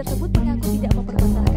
tersebut mengaku tidak mempermasalahkan